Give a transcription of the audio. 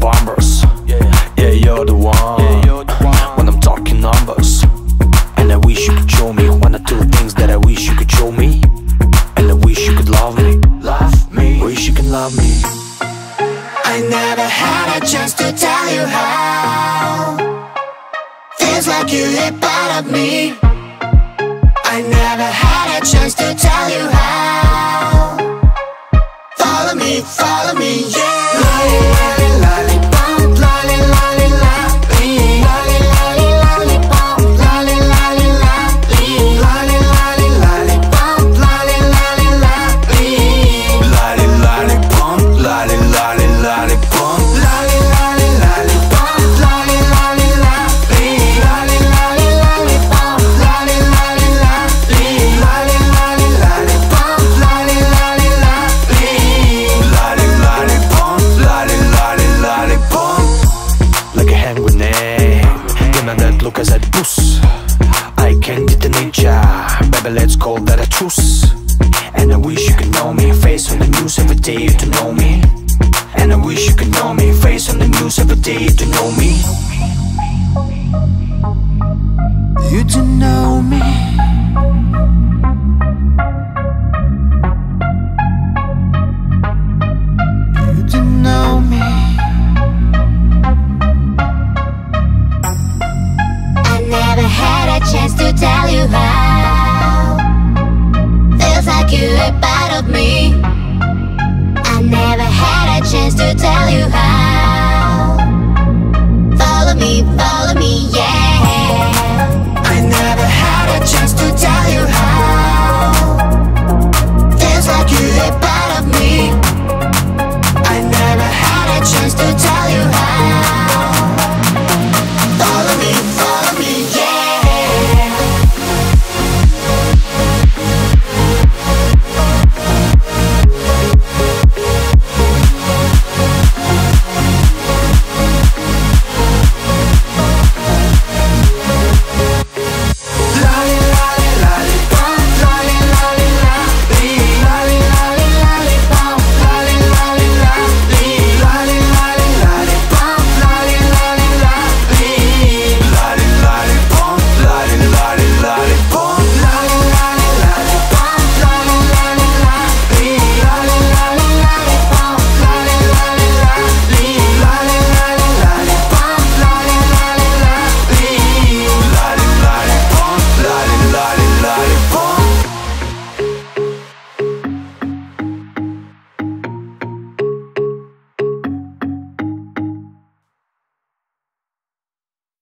me rocking bombers. Yeah, you're the one. When I'm talking numbers. And I wish you could show me one or two things that I wish you could show me. And I wish you could love me. Love me. Wish you can love me. I never had a chance to tell you how. Feels like you hit part of me. I never had a chance to tell you how. Nature. Baby, let's call that a truce. And I wish you could know me. Face on the news every day to know me. And I wish you could know me. Face on the news every day to know me. You to know me to tell you how. Follow me, follow me.